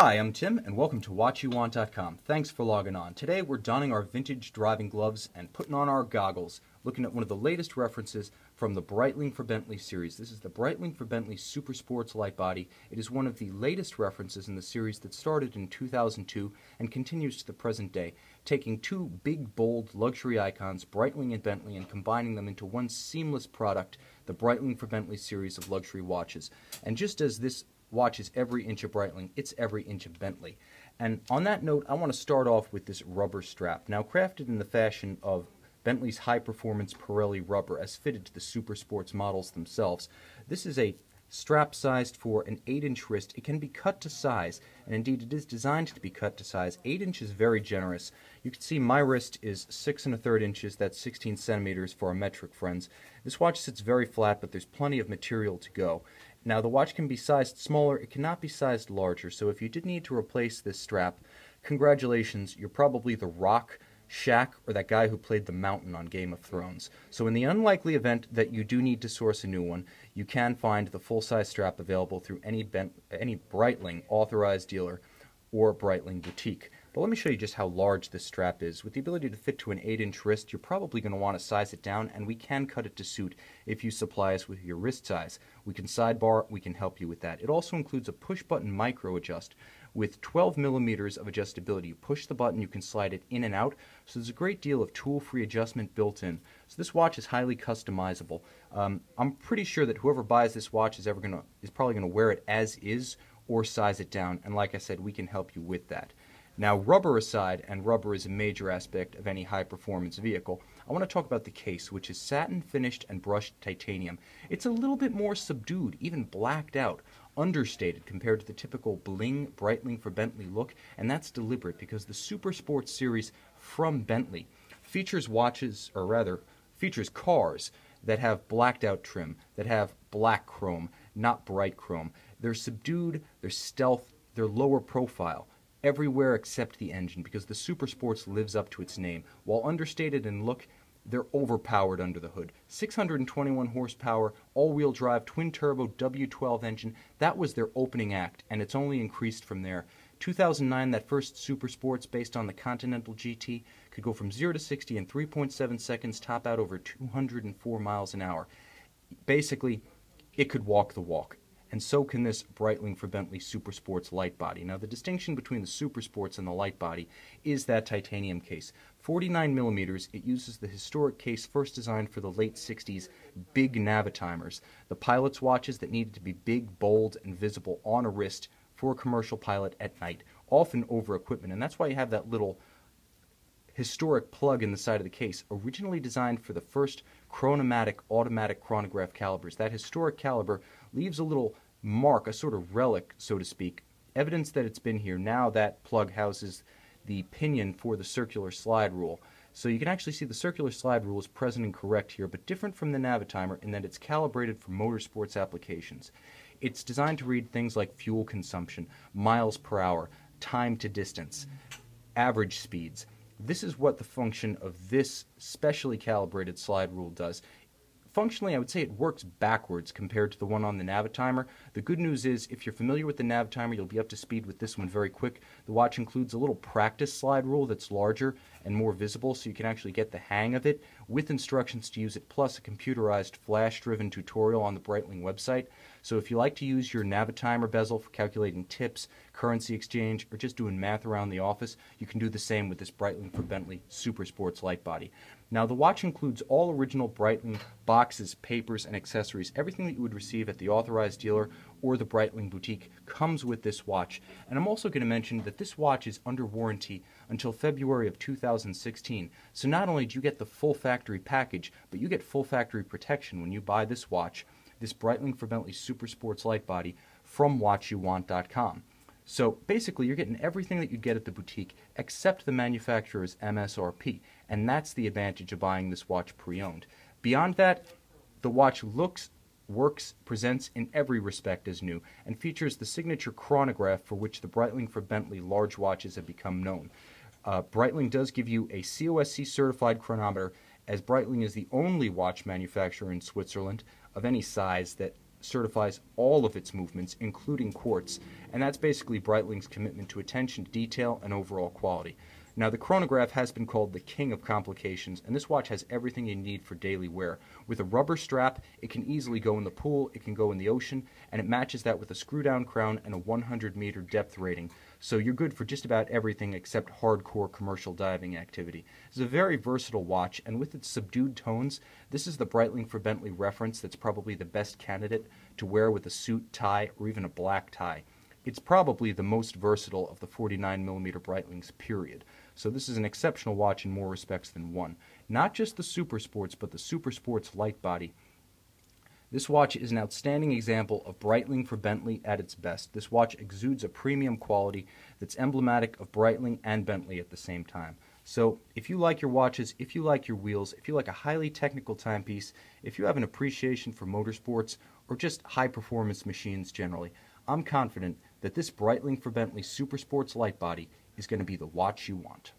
Hi, I'm Tim, and welcome to WatchYouWant.com. Thanks for logging on. Today we're donning our vintage driving gloves and putting on our goggles, looking at one of the latest references from the Breitling for Bentley series. This is the Breitling for Bentley Super Sports Light Body. It is one of the latest references in the series that started in 2002 and continues to the present day, taking two big, bold luxury icons, Breitling and Bentley, and combining them into one seamless product, the Breitling for Bentley series of luxury watches. And just as this watch is every inch of Breitling, it's every inch of Bentley. And on that note, I want to start off with this rubber strap. Now, crafted in the fashion of Bentley's high performance Pirelli rubber as fitted to the super sports models themselves, this is a strap sized for an 8 inch wrist. It can be cut to size, and indeed it is designed to be cut to size. 8 inches is very generous. You can see my wrist is 6 and a third inches, that's 16 centimeters for our metric friends. This watch sits very flat, but there's plenty of material to go. Now the watch can be sized smaller, it cannot be sized larger, so if you did need to replace this strap, congratulations, you're probably the Rock, Shaq, or that guy who played the Mountain on Game of Thrones. So in the unlikely event that you do need to source a new one, you can find the full-size strap available through any, any Breitling authorized dealer or Breitling boutique. But let me show you just how large this strap is. With the ability to fit to an 8-inch wrist, you're probably going to want to size it down, and we can cut it to suit if you supply us with your wrist size. We can sidebar, we can help you with that. It also includes a push-button micro adjust with 12 millimeters of adjustability. You push the button, you can slide it in and out, so there's a great deal of tool-free adjustment built in. So this watch is highly customizable. Um, I'm pretty sure that whoever buys this watch is ever gonna is probably gonna wear it as is or size it down, and like I said, we can help you with that. Now, rubber aside, and rubber is a major aspect of any high performance vehicle, I want to talk about the case, which is satin finished and brushed titanium. It's a little bit more subdued, even blacked out, understated compared to the typical bling, Breitling for Bentley look, and that's deliberate because the Super Sports series from Bentley features watches, or rather, features cars that have blacked out trim, that have black chrome, not bright chrome. They're subdued, they're stealth, they're lower profile everywhere except the engine because the Super Sports lives up to its name. While understated in look, they're overpowered under the hood. 621 horsepower, all wheel drive, twin turbo W12 engine. That was their opening act, and it's only increased from there. 2009, that first Super Sports based on the Continental GT could go from 0 to 60 in 3.7 seconds, top out over 204 miles an hour. Basically, it could walk the walk and so can this Breitling for Bentley Super Sports light body. Now, the distinction between the Super Sports and the light body is that titanium case. 49 millimeters, it uses the historic case first designed for the late 60s big Navitimers, the pilot's watches that needed to be big, bold, and visible on a wrist for a commercial pilot at night, often over equipment. And that's why you have that little historic plug in the side of the case, originally designed for the first chronomatic automatic chronograph calibers. That historic caliber leaves a little mark, a sort of relic, so to speak, evidence that it's been here. Now that plug houses the pinion for the circular slide rule. So you can actually see the circular slide rule is present and correct here, but different from the Navitimer in that it's calibrated for motorsports applications. It's designed to read things like fuel consumption, miles per hour, time to distance, average speeds. This is what the function of this specially calibrated slide rule does. Functionally, I would say it works backwards compared to the one on the Navitimer. The good news is, if you're familiar with the Navitimer, you'll be up to speed with this one very quick. The watch includes a little practice slide rule that's larger and more visible, so you can actually get the hang of it with instructions to use it, plus a computerized flash-driven tutorial on the Breitling website. So if you like to use your Navitimer bezel for calculating tips, currency exchange, or just doing math around the office, you can do the same with this Breitling for Bentley Super Sports light body. Now the watch includes all original Breitling boxes, papers, and accessories. Everything that you would receive at the authorized dealer or the Breitling boutique comes with this watch. And I'm also going to mention that this watch is under warranty until February of 2016. So not only do you get the full factory package, but you get full factory protection when you buy this watch, this Breitling for Bentley Super Sports Light Body from WatchYouWant.com. So basically, you're getting everything that you'd get at the boutique except the manufacturer's MSRP, and that's the advantage of buying this watch pre-owned. Beyond that, the watch looks works, presents in every respect as new, and features the signature chronograph for which the Breitling for Bentley large watches have become known. Uh, Breitling does give you a COSC certified chronometer, as Breitling is the only watch manufacturer in Switzerland of any size that certifies all of its movements, including quartz, and that's basically Breitling's commitment to attention to detail and overall quality. Now, the chronograph has been called the king of complications, and this watch has everything you need for daily wear. With a rubber strap, it can easily go in the pool, it can go in the ocean, and it matches that with a screw down crown and a 100 meter depth rating. So you're good for just about everything except hardcore commercial diving activity. It's a very versatile watch, and with its subdued tones, this is the Breitling for Bentley reference that's probably the best candidate to wear with a suit, tie, or even a black tie. It's probably the most versatile of the 49mm Breitlings, period. So this is an exceptional watch in more respects than one. Not just the Super Sports, but the Super Sports Light Body. This watch is an outstanding example of Breitling for Bentley at its best. This watch exudes a premium quality that's emblematic of Breitling and Bentley at the same time. So, if you like your watches, if you like your wheels, if you like a highly technical timepiece, if you have an appreciation for motorsports or just high performance machines generally, I'm confident that this Breitling for Bentley Super Sports Light Body is going to be the watch you want.